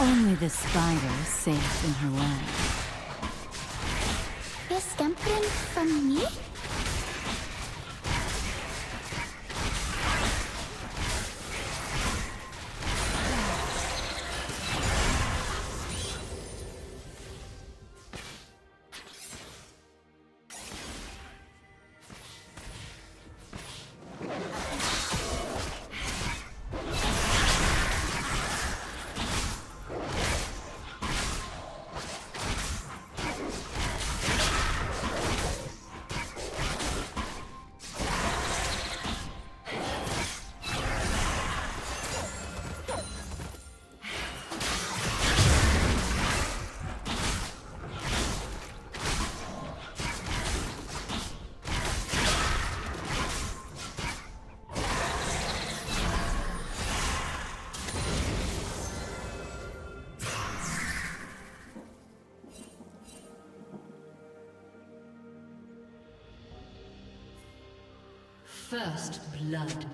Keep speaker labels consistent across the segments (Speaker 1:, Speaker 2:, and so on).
Speaker 1: Only the spider is safe in her web.
Speaker 2: You're scampering from me?
Speaker 3: First blood.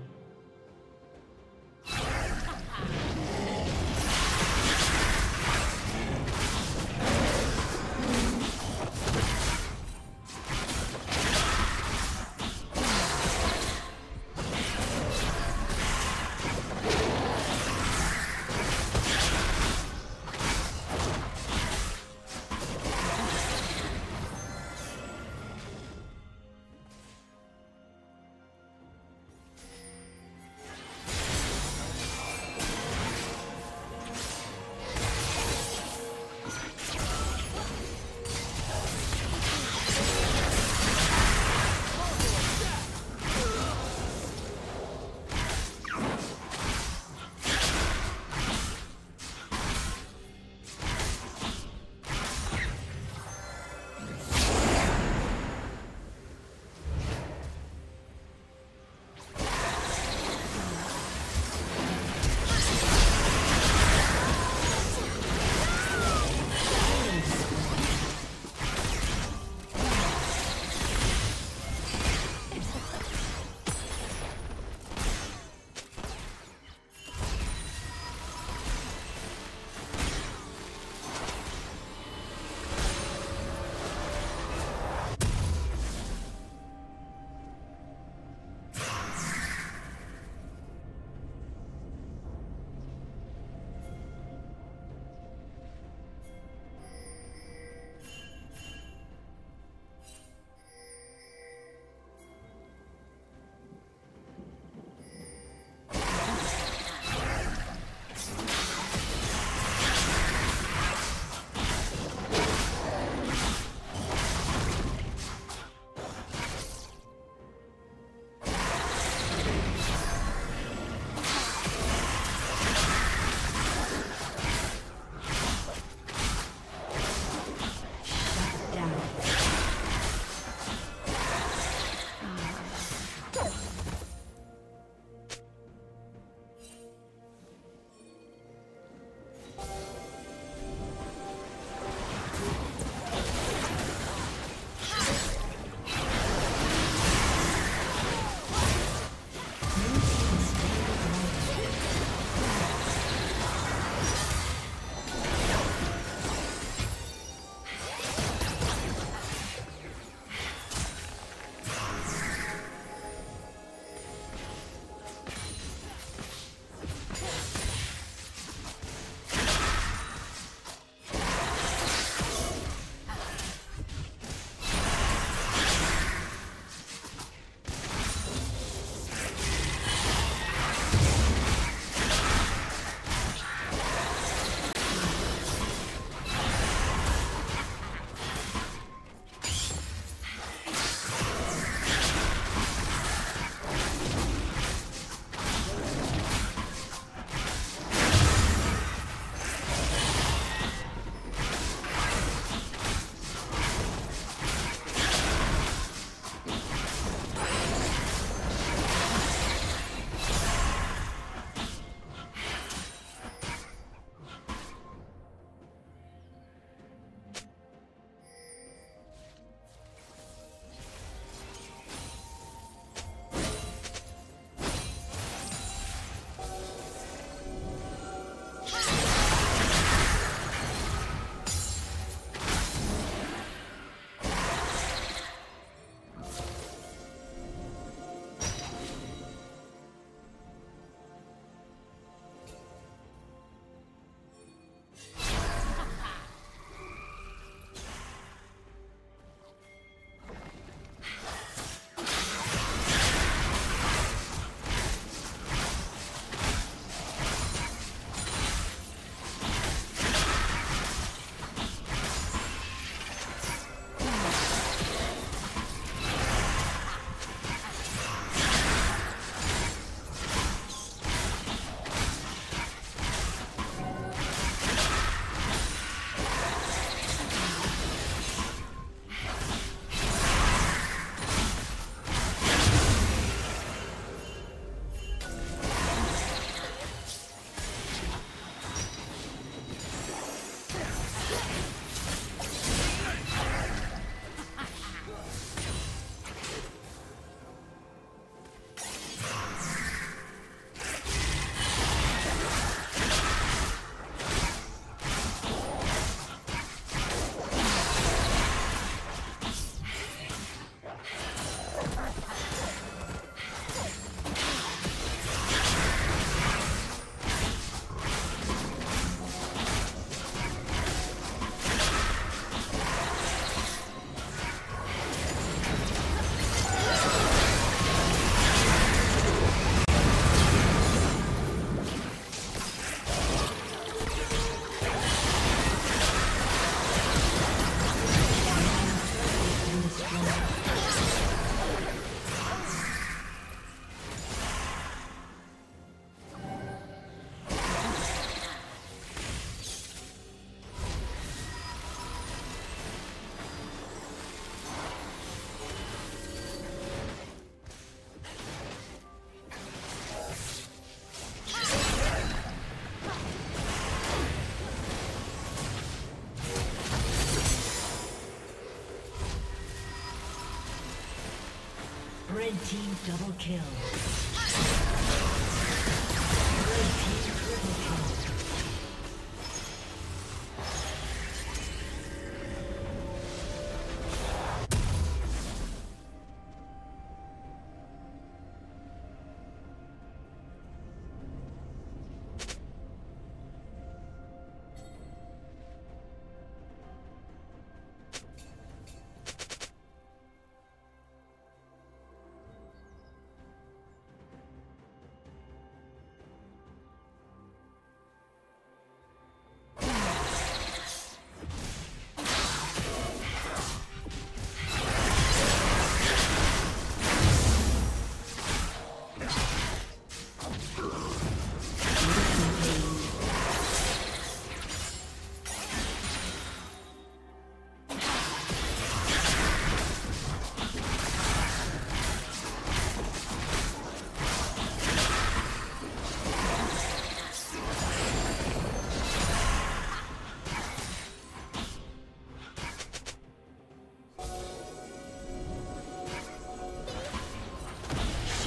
Speaker 1: Team double kill.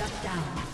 Speaker 1: Blue